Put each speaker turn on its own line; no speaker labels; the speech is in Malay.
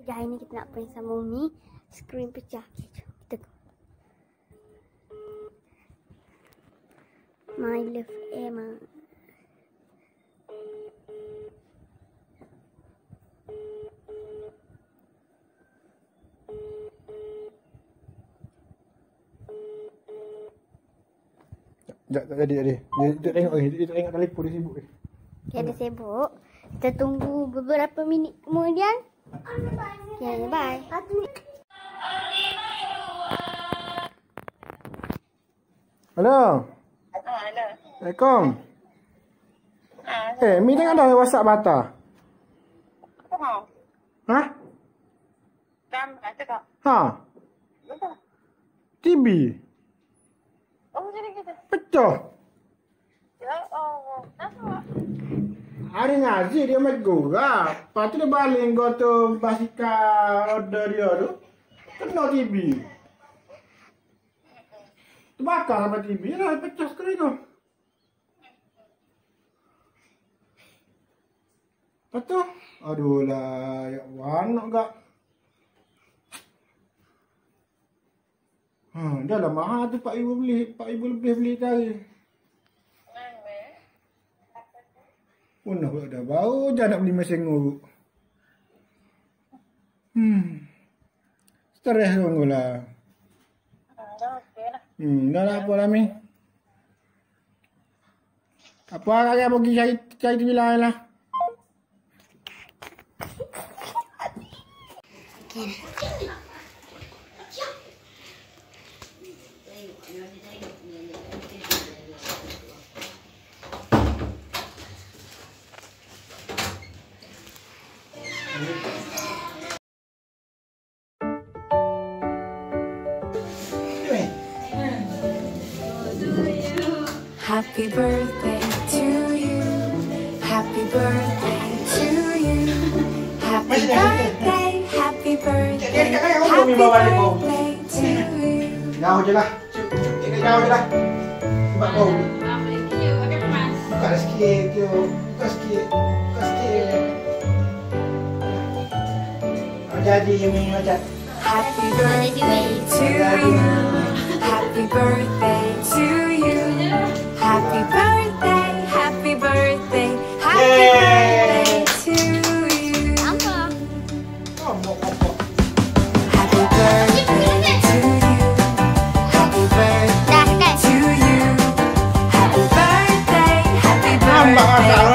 Jadi hari ni kita nak prank sama Umi. Skrin pecah. Okay, jom kita go. My love Emma.
Tak, tak jadi, jadi. Dia, dia tengok ni, dia tengok telefon dia sibuk.
Okay, ada sibuk. Kita tunggu beberapa minit kemudian. Okay, bye.
Halo.
Ah, ada.
Assalamualaikum.
Ah,
Eh, Mi tengok ada WhatsApp bata.
oh.
Ha?
Dan ada tak?
Ha?
Betul.
TV.
Oh, jadi kita.
Pecah. Hari ngaji dia main gora. Lepas tu dia balik kau tu basikal order dia tu. Kena TV. Terbakar sampai TV lah. Pecah sekali tu. Lepas tu. Aduh lah. Ya Allah. Nak tak? Ha, dah lah mahal tu Pak Ibu beli. Pak Ibu lebih beli tadi. Punah pula dah bau dah nak beli mesin nguruk. Hmm. Stres orang lah.
Hmm, dah okey lah.
Hmm, dah lah apa lah Mi. Apa kakak pergi cari cari TV lain lah.
Happy birthday to you. Happy birthday to you. Happy birthday, happy birthday, happy birthday to you.
Jauh je lah. Cik je lah. Sebab bau. Buka sikit. Buka sikit. Buka sikit. Ah, Jadi Mi macam.
Happy birthday to you. Happy birthday
Bye.